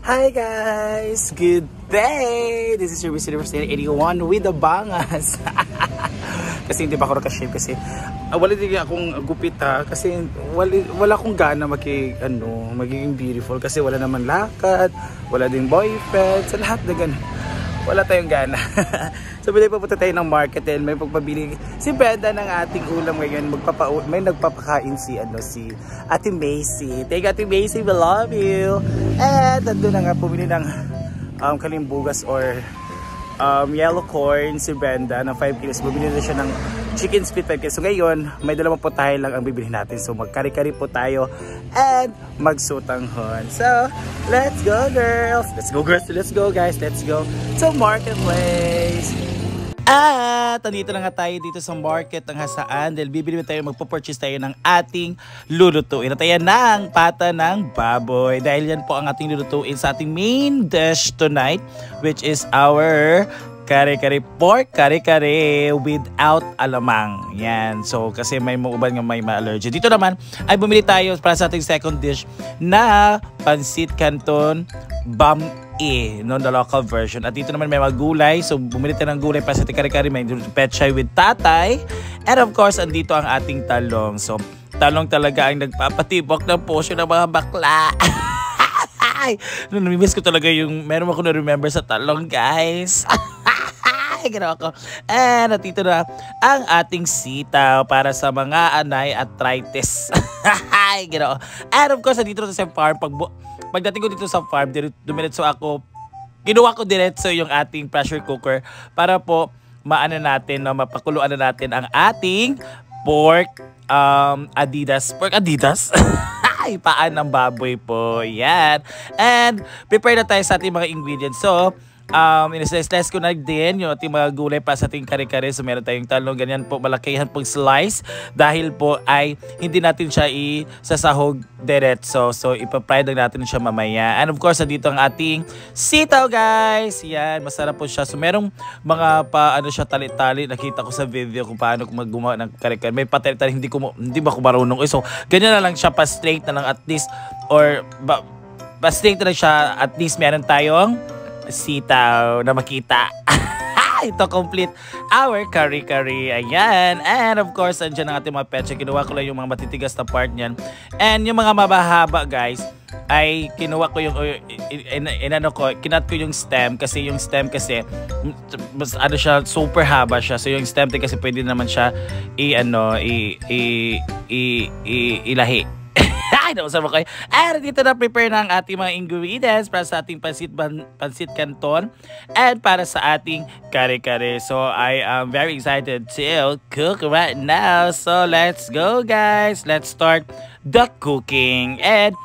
Hi guys! Good day! This is your Miss Universe 81 with the bangas. kasi hindi pa ako nakashave kasi uh, wala din akong gupit ha kasi wala, wala akong gana maki, ano, magiging beautiful kasi wala naman lakad, wala ding boyfriend, sa lahat na ganun. Wala tayong gana. so bilay papunta tayo ng market and may pagpabili si Brenda ng ating ulam ngayon. Magpapa may nagpapakain si ano si Ate Macy. Thank you Ate Macy, we love you. And nandun na nga pumili ng um, kalimbugas or um, yellow corn si Brenda ng 5 kilos. Bumili na siya ng chicken split 5 kilos. So ngayon, may dalawang po tayo lang ang bibili natin. So magkari-kari po tayo and magsutanghon. So, let's go girls! Let's go girls! Let's go guys! Let's go to marketplace! At andito na nga tayo dito sa market ng Hasaan dahil bibili tayo, magpo-purchase tayo ng ating lulutuin. At ayan na pata ng baboy dahil yan po ang ating lulutuin sa ating main dish tonight which is our kare-kare pork kare-kare without alamang. Yan. So, kasi may mauban nga may ma-allergy. Dito naman, ay bumili tayo para sa ating second dish na pansit canton bam e, no, the local version. At dito naman may mga gulay. So, bumili tayo ng gulay para sa ating kare-kare. May pechay with tatay. And of course, andito ang ating talong. So, talong talaga ang nagpapatibok ng puso ng mga bakla. Ay, no, namimiss ko talaga yung meron ako na-remember sa talong, guys. Ay, gano'n ako. And natito na ang ating sitaw para sa mga anay arthritis. Ay, gano'n. And of course, na sa farm. Pag, pagdating ko dito sa farm, dumiretso ako, kinuha ko diretso yung ating pressure cooker para po maano natin, no, mapakuluan na natin ang ating pork um, Adidas. Pork Adidas? Ay, paan ng baboy po. Yan. And prepare na tayo sa ating mga ingredients. So, um, inislice ko na din yung ating mga gulay pa sa ating kare-kare. So meron tayong talong, ganyan po, malakihan pong slice dahil po ay hindi natin siya isasahog diretso. So ipapry lang natin siya mamaya. And of course, dito ang ating sitaw guys. Yan, masarap po siya. So merong mga pa, ano siya, tali-tali. Nakita ko sa video kung paano maggumawa ng kare-kare. May patali-tali, hindi, ko, hindi ba ko marunong. So ganyan na lang siya, pa straight na lang at least or ba, pa straight na lang siya at least meron tayong sitaw na makita. Ito complete our curry-curry. Ayan. And of course, andyan ang ating mga pecha. Kinuha ko lang yung mga matitigas na part niyan. And yung mga mabahaba, guys, ay kinuha ko yung in, in, ano ko kinat ko yung stem kasi yung stem kasi mas ano siya super haba siya so yung stem kasi pwede naman siya i ano i i i, i ilahi ay, nausap ako kayo. And dito na prepare na ang ating mga ingredients para sa ating pansit, pansit canton and para sa ating kare-kare. So, I am very excited to cook right now. So, let's go guys. Let's start the cooking. And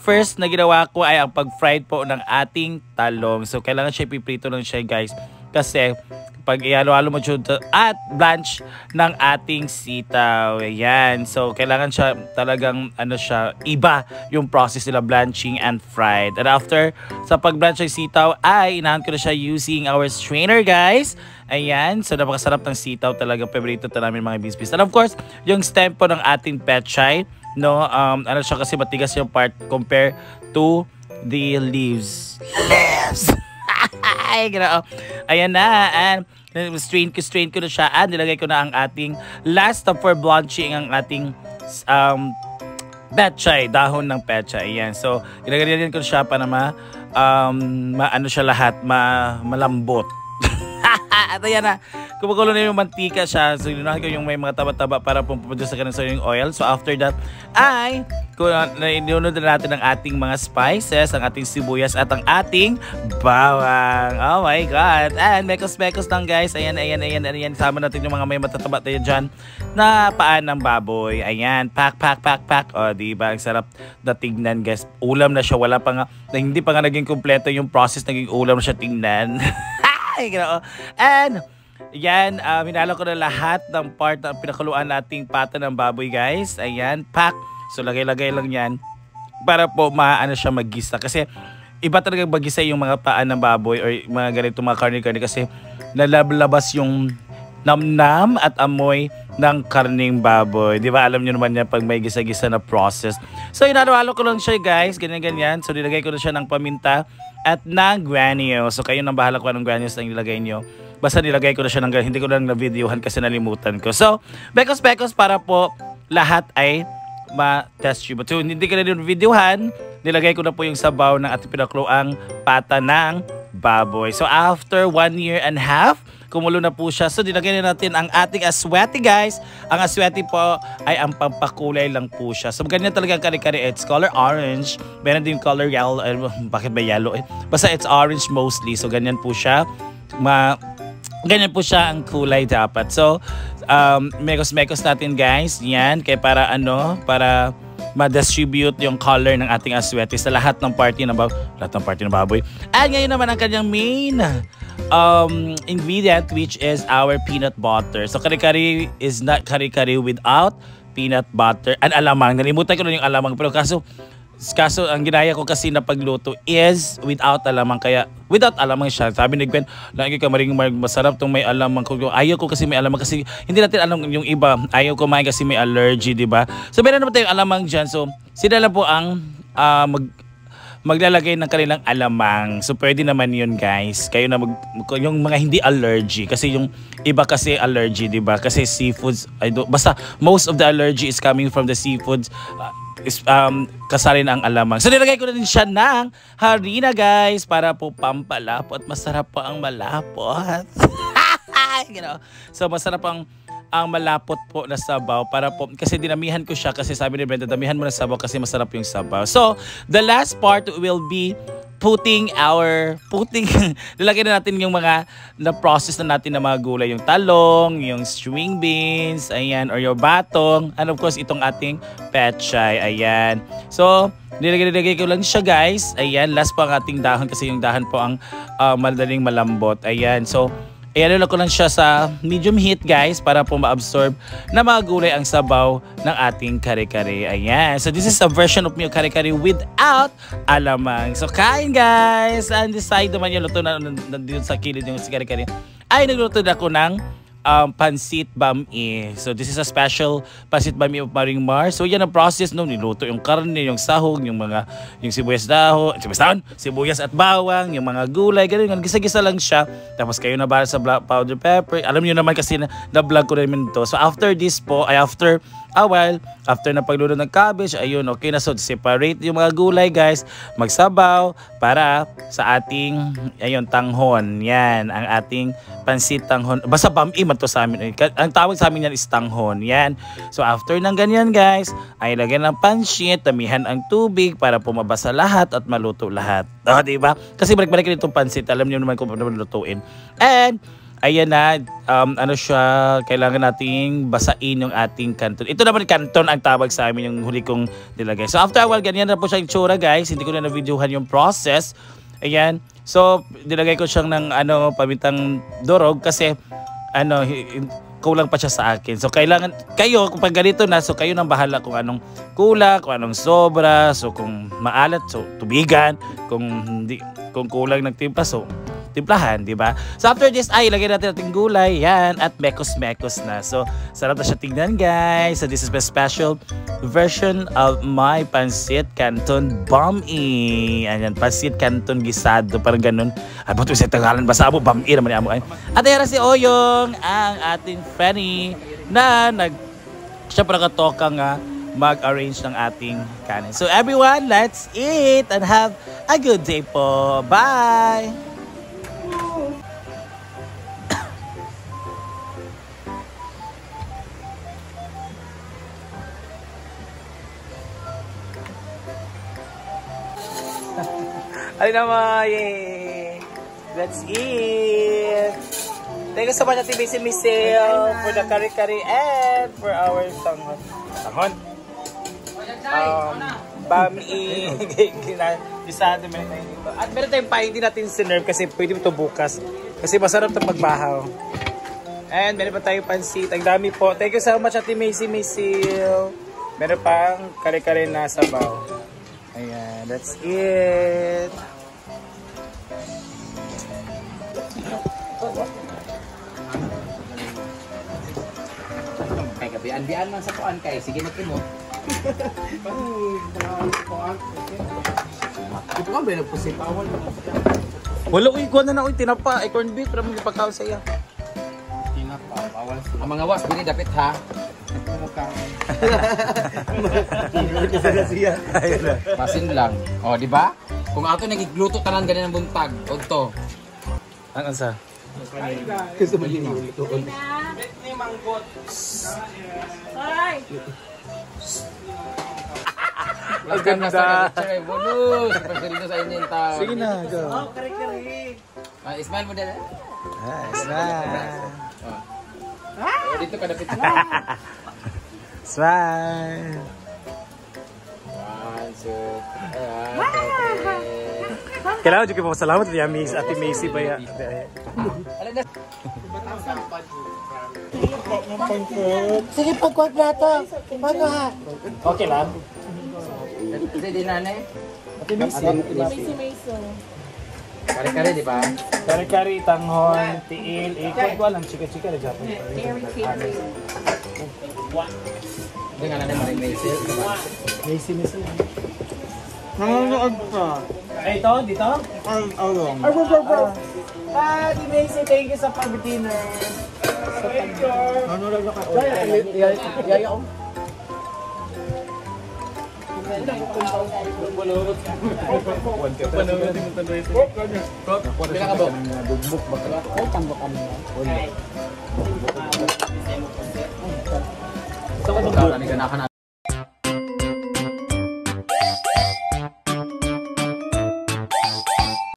first na ginawa ko ay ang pag-fried po ng ating talong. So, kailangan siya ipiprito lang siya guys. Kasi pag ihalo-halo mo siya at blanch ng ating sitaw. Ayan. So, kailangan siya talagang ano siya, iba yung process nila blanching and fried. And after sa pag-blanch ng sitaw ay inahan ko na siya using our strainer guys. Ayan. So, napakasarap ng sitaw talaga. Favorito to namin mga bisbis. And of course, yung stem po ng ating petchay. No, um, ano siya kasi matigas yung part compare to the leaves. Leaves! Ay, ginoo. Ayan na. And strain ko, strain ko na siya. And nilagay ko na ang ating last step for blanching ang ating um, petchay, dahon ng petchay. Ayan. So, ilagay din ko siya para ma, um, maano siya lahat, ma, malambot. At ayan na, kumukulo na yung mantika siya. So, inunahan ko yung may mga taba-taba para pumunta sa kanang yung oil. So, after that, ay, inunod na natin ang ating mga spices, ang ating sibuyas at ang ating bawang. Oh my God. And mekos-mekos lang guys. Ayan, ayan, ayan, ayan. Sama natin yung mga may matataba tayo dyan na paan ng baboy. Ayan, pak, pak, pak, pak. O, oh, diba? Ang sarap na tingnan guys. Ulam na siya. Wala pa nga, hindi pa nga naging kompleto yung process. Naging ulam na siya tingnan. Ay. And, yan, uh, minalo ko na lahat ng part ng pinakuluan nating pata ng baboy, guys. Ayan, pack. So, lagay-lagay lang yan para po maano siya magisa. Kasi, iba talaga magisa yung mga paan ng baboy or mga ganito mga karne-karne kasi nalablabas yung namnam at amoy ng karning baboy. Di ba? Alam niyo naman yan pag may gisa-gisa na process. So, inalo-halo ko lang siya guys. Ganyan-ganyan. So, nilagay ko na siya ng paminta at ng granules. So, kayo nang bahala ko anong granules na nilagay niyo. Basta nilagay ko na siya ng Hindi ko lang na-videohan kasi nalimutan ko. So, bekos-bekos para po lahat ay ma-test. But so, hindi ko na videohan. Nilagay ko na po yung sabaw ng ating pinakluang pata ng baboy. So, after one year and a half, kumulo na po siya. So, dinagay na natin ang ating asweti, guys. Ang asweti po ay ang pampakulay lang po siya. So, ganyan talaga ang kare-kare. It's color orange. Meron din color yellow. Eh, bakit ba yellow? Eh? Basta it's orange mostly. So, ganyan po siya. Ma ganyan po siya ang kulay dapat. So, um, mekos-mekos natin guys. Yan. Kaya para ano, para ma-distribute yung color ng ating aswete sa lahat ng party ng baboy. Lahat ng party ng baboy. At ngayon naman ang kanyang main um, ingredient which is our peanut butter. So kare-kare is not kare-kare without peanut butter. And alamang, nalimutan ko na yung alamang. Pero kaso, kaso ang ginaya ko kasi na pagluto is without alamang. Kaya without alamang siya. Sabi ni Gwen, lagi ka maring masarap tong may alamang ko. Ayaw ko kasi may alamang kasi hindi natin alam yung iba. Ayaw ko kumain kasi may allergy, di ba? So meron naman tayong alamang dyan. So sila lang po ang uh, mag maglalagay ng kanilang alamang. So pwede naman yun guys. Kayo na mag, yung mga hindi allergy kasi yung iba kasi allergy, 'di ba? Kasi seafoods I do, basta most of the allergy is coming from the seafoods. Uh, is um kasali na ang alamang. So nilagay ko na din siya ng harina guys para po pampalapot. Masarap po ang malapot. you know? So masarap ang ang malapot po na sabaw para po kasi dinamihan ko siya kasi sabi ni Brenda damihan mo na sabaw kasi masarap yung sabaw. So, the last part will be putting our putting lalagyan na natin yung mga na process na natin ng mga gulay yung talong, yung string beans, ayan or yung batong and of course itong ating pechay, ayan. So, nilagay-nilagay ko lang siya guys. Ayan, last pa ang ating dahon kasi yung dahon po ang uh, madaling malambot. Ayan. So, Iyan ko lang siya sa medium heat guys para po ma-absorb na mga gulay ang sabaw ng ating kare-kare. Ayan. So this is a version of meu kare-kare without alamang. So kain guys. And side naman yung luto na nandito sa kilid yung si kare-kare. Ay nagluto na ako ng um, pansit bami. So this is a special pansit bami of Maring Mar. So yan ang process no, niluto yung karne, yung sahog, yung mga yung sibuyas dahon, sibuyas dahon, sibuyas at bawang, yung mga gulay, ganun, gisa-gisa lang siya. Tapos kayo na ba sa black powder pepper. Alam niyo naman kasi na, na-vlog ko rin to. So after this po, ay after a while, after na pagluto ng cabbage, ayun, okay na. So, separate yung mga gulay, guys. Magsabaw para sa ating, ayun, tanghon. Yan, ang ating pansit tanghon. Basta bami man to sa amin. Ang tawag sa amin yan is tanghon. Yan. So, after ng ganyan, guys, ay lagyan ng pansit, tamihan ang tubig para pumabasa lahat at maluto lahat. O, oh, diba? Kasi balik-balik itong pansit. Alam niyo naman kung paano lutuin. And, ayan na, um, ano siya, kailangan nating basain yung ating kanton. Ito naman kanton ang tawag sa amin yung huli kong nilagay. So after a while, ganyan na po siya yung tsura guys. Hindi ko na na-videohan yung process. Ayan. So, nilagay ko siyang ng ano, pamintang dorog kasi ano, kulang pa siya sa akin. So kailangan kayo kung ganito na so kayo nang bahala kung anong kulang, kung anong sobra, so kung maalat so tubigan, kung hindi kung kulang ng timpla so timplahan, di ba? So after this ay lagyan natin ating gulay, yan, at mekos-mekos na. So sarap na siya tingnan guys. So this is my special version of my pancit canton bami. Ayan, pancit canton gisado, parang ganun. Ay, buto sa Tagalan, basa mo, bami naman amo. At ayan si Oyong, ang ating Fanny, na nag siya para katoka nga mag-arrange ng ating kanin. So everyone, let's eat and have a good day po. Bye! Ay naman, yay! Let's eat! Thank you so much, Ate Bisi Michelle, for the kari-kari and for our tanghon. Tanghon? Um, bami, gisado meron tayo dito. At meron tayong pa, hindi natin sinerve kasi pwede ito bukas. Kasi masarap itong magbahaw. And meron pa tayong pansit. Ang dami po. Thank you so much, Ate Macy Michelle. Meron pang kare-kare na sabaw. That's it. Diyan man sa kuan kay sige na kimo. Ito ka ba nagpusit? Wala uy, kuha na na uy, tinapa, ay corned beef, ramang ipakaw sa iya. Ang mga was bili dapit ha. Ayun na. Masin lang. Oh, di ba? Kung ato nagigluto tanan ganin ang buntag, odto. Ang ansa? Gusto mo yun. Ang Welcome na sa ganda. lecture ay bonus. Pasalino sa inyo yung tao. Sige na, go. Ah, smile mo dala. Ah, smile. Oh. Dito ka dapit. Smile. One, two, three. Kailangan dyan kayo pasalamat niya, Miss Ate Macy ba yan? Alam na. Sige, pagkuhat na ito. Paano ha? Okay lang. Kasi di nanay. Ate Macy. Kare-kare, di ba? Kari-kari, tanghon, tiil, ikot, walang chika-chika na Japan. Hindi nga nanay maring mesil. Macy, Macy. Nanonood pa. Ay, ito, dito? Ay, along. Ay, bro, bro, bro. Ah, di Macy, thank you sa pag-dinner. Sa picture. Nanonood ako. Yaya ko. Pila ka ba? Bugbuk ba ka? Ay, tambok kami na. Ich